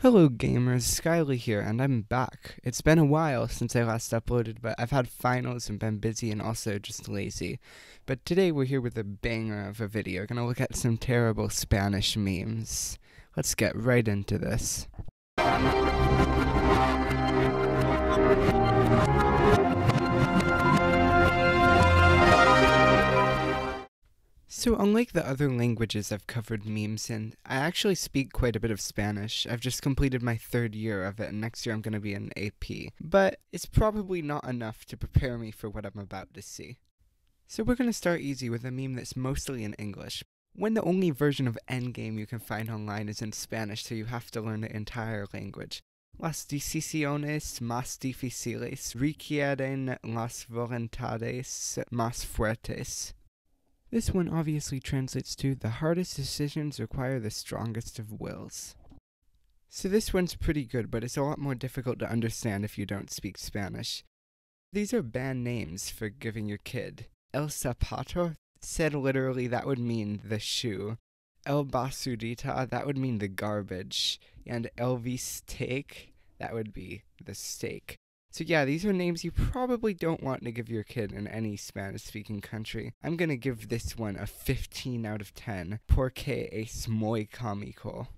Hello gamers, Skyleigh here, and I'm back. It's been a while since I last uploaded, but I've had finals and been busy and also just lazy. But today we're here with a banger of a video. We're gonna look at some terrible Spanish memes. Let's get right into this. So, unlike the other languages I've covered memes in, I actually speak quite a bit of Spanish. I've just completed my third year of it, and next year I'm going to be an AP. But it's probably not enough to prepare me for what I'm about to see. So, we're going to start easy with a meme that's mostly in English. When the only version of Endgame you can find online is in Spanish, so you have to learn the entire language. Las decisiones más difíciles requieren las voluntades más fuertes. This one obviously translates to the hardest decisions require the strongest of wills. So this one's pretty good, but it's a lot more difficult to understand if you don't speak Spanish. These are band names for giving your kid. El zapato, said literally, that would mean the shoe. El basurita, that would mean the garbage. And El bistec, that would be the steak. So yeah, these are names you probably don't want to give your kid in any Spanish speaking country. I'm gonna give this one a 15 out of 10, porque es muy cómico.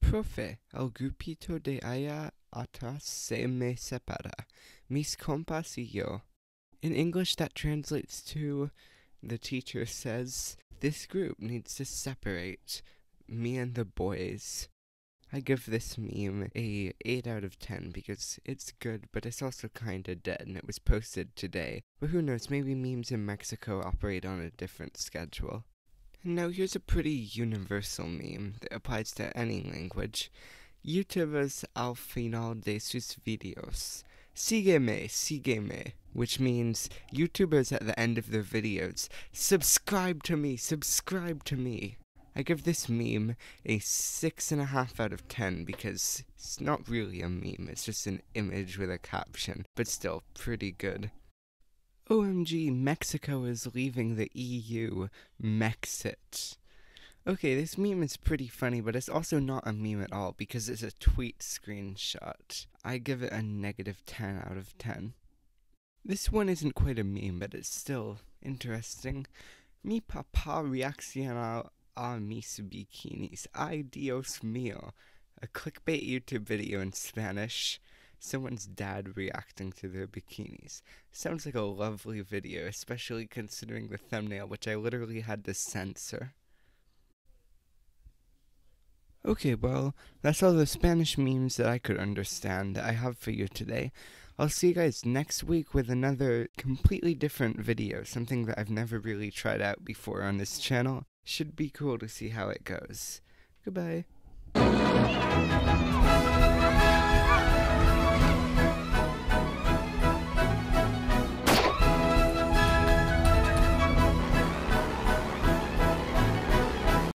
Profe, el grupito de allá atrás se me separa. Mis compas y yo. In English, that translates to the teacher says, This group needs to separate me and the boys. I give this meme a 8 out of 10 because it's good, but it's also kinda dead and it was posted today. But who knows, maybe memes in Mexico operate on a different schedule. Now here's a pretty universal meme that applies to any language. YouTubers al final de sus videos. Sígueme, sígueme, which means YouTubers at the end of their videos. Subscribe to me, subscribe to me. I give this meme a 6.5 out of 10 because it's not really a meme, it's just an image with a caption, but still pretty good. OMG, Mexico is leaving the EU. Mexit. Okay, this meme is pretty funny, but it's also not a meme at all because it's a tweet screenshot. I give it a negative 10 out of 10. This one isn't quite a meme, but it's still interesting. Mi papa reacciona a mis bikinis. Ay Dios mío. A clickbait YouTube video in Spanish. Someone's dad reacting to their bikinis. Sounds like a lovely video, especially considering the thumbnail, which I literally had to censor. Okay, well, that's all the Spanish memes that I could understand that I have for you today. I'll see you guys next week with another completely different video, something that I've never really tried out before on this channel. Should be cool to see how it goes. Goodbye.